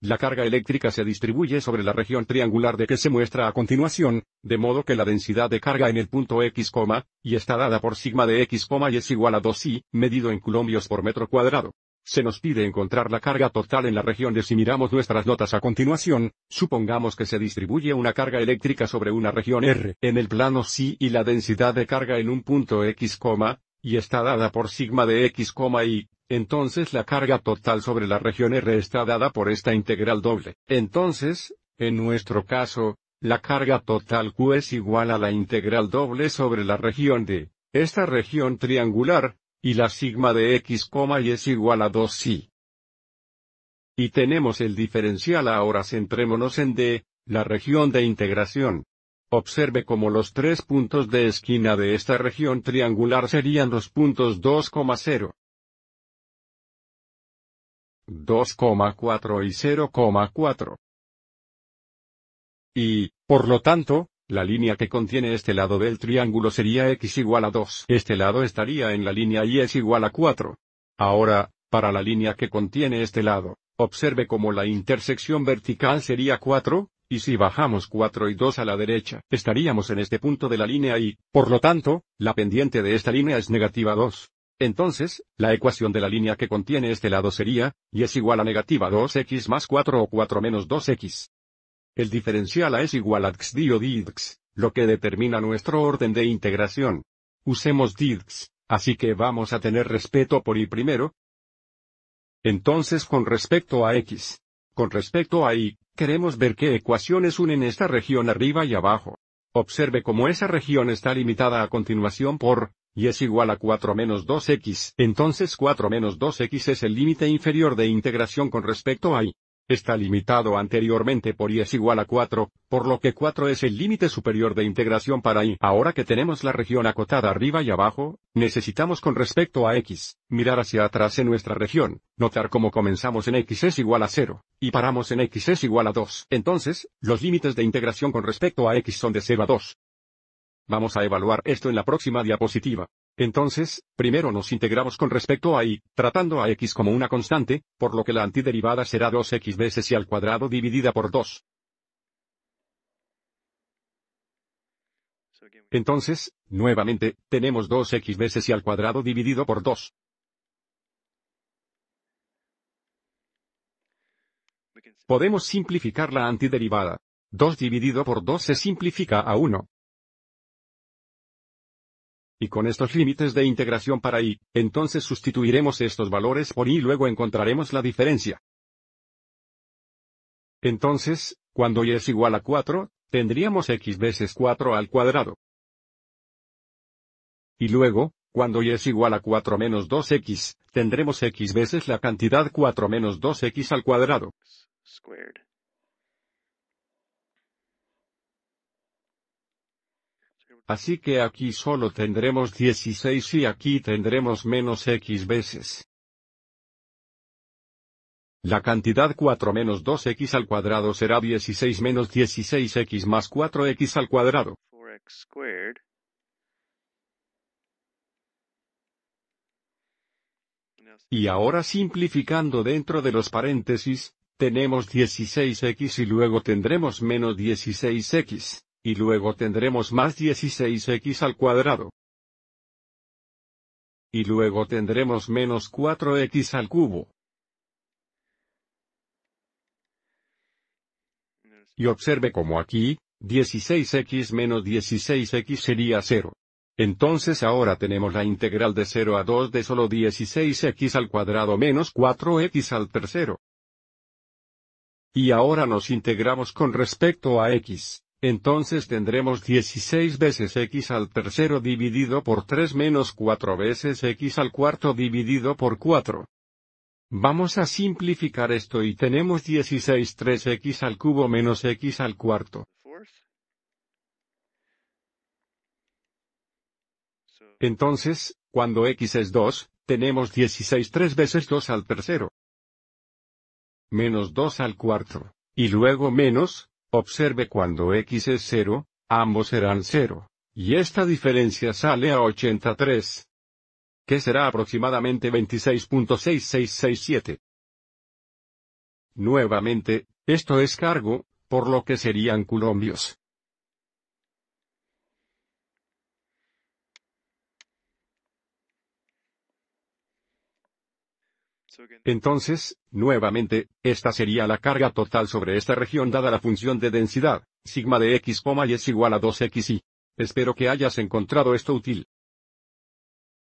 La carga eléctrica se distribuye sobre la región triangular de que se muestra a continuación, de modo que la densidad de carga en el punto X, y está dada por sigma de X, y es igual a 2i, medido en coulombios por metro cuadrado. Se nos pide encontrar la carga total en la región de si miramos nuestras notas a continuación, supongamos que se distribuye una carga eléctrica sobre una región R en el plano C y la densidad de carga en un punto X, y está dada por sigma de X, y, entonces la carga total sobre la región R está dada por esta integral doble. Entonces, en nuestro caso, la carga total Q es igual a la integral doble sobre la región de esta región triangular, y la sigma de x, y es igual a 2i. Y tenemos el diferencial ahora centrémonos en D, la región de integración. Observe cómo los tres puntos de esquina de esta región triangular serían los puntos 2,0, 2,4 y 0,4. Y, por lo tanto, la línea que contiene este lado del triángulo sería x igual a 2. Este lado estaría en la línea y es igual a 4. Ahora, para la línea que contiene este lado, observe cómo la intersección vertical sería 4, y si bajamos 4 y 2 a la derecha, estaríamos en este punto de la línea y, por lo tanto, la pendiente de esta línea es negativa 2. Entonces, la ecuación de la línea que contiene este lado sería, y es igual a negativa 2x más 4 o 4 menos 2x. El diferencial A es igual a x o dx, lo que determina nuestro orden de integración. Usemos dx, así que vamos a tener respeto por y primero. Entonces con respecto a x, con respecto a y, queremos ver qué ecuaciones unen esta región arriba y abajo. Observe cómo esa región está limitada a continuación por, y es igual a 4 menos 2x. Entonces 4 menos 2x es el límite inferior de integración con respecto a y está limitado anteriormente por y es igual a 4, por lo que 4 es el límite superior de integración para y. Ahora que tenemos la región acotada arriba y abajo, necesitamos con respecto a x, mirar hacia atrás en nuestra región, notar cómo comenzamos en x es igual a 0, y paramos en x es igual a 2. Entonces, los límites de integración con respecto a x son de 0 a 2. Vamos a evaluar esto en la próxima diapositiva. Entonces, primero nos integramos con respecto a y, tratando a x como una constante, por lo que la antiderivada será 2x veces y al cuadrado dividida por 2. Entonces, nuevamente, tenemos 2x veces y al cuadrado dividido por 2. Podemos simplificar la antiderivada. 2 dividido por 2 se simplifica a 1. Y con estos límites de integración para y, entonces sustituiremos estos valores por y y luego encontraremos la diferencia. Entonces, cuando y es igual a 4, tendríamos x veces 4 al cuadrado. Y luego, cuando y es igual a 4 menos 2x, tendremos x veces la cantidad 4 menos 2x al cuadrado. Así que aquí solo tendremos 16 y aquí tendremos menos x veces. La cantidad 4 menos 2x al cuadrado será 16 menos 16x más 4x al cuadrado. Y ahora simplificando dentro de los paréntesis, tenemos 16x y luego tendremos menos 16x. Y luego tendremos más 16x al cuadrado. Y luego tendremos menos 4x al cubo. Y observe como aquí, 16x menos 16x sería 0. Entonces ahora tenemos la integral de 0 a 2 de solo 16x al cuadrado menos 4x al tercero. Y ahora nos integramos con respecto a x. Entonces tendremos 16 veces x al tercero dividido por 3 menos 4 veces x al cuarto dividido por 4. Vamos a simplificar esto y tenemos 16 3x al cubo menos x al cuarto. Entonces, cuando x es 2, tenemos 16 3 veces 2 al tercero. Menos 2 al cuarto. Y luego menos, Observe cuando x es 0, ambos serán 0. Y esta diferencia sale a 83. Que será aproximadamente 26.6667. nuevamente, esto es cargo, por lo que serían coulombios. Entonces, nuevamente, esta sería la carga total sobre esta región dada la función de densidad, sigma de x, y es igual a 2xy. Espero que hayas encontrado esto útil.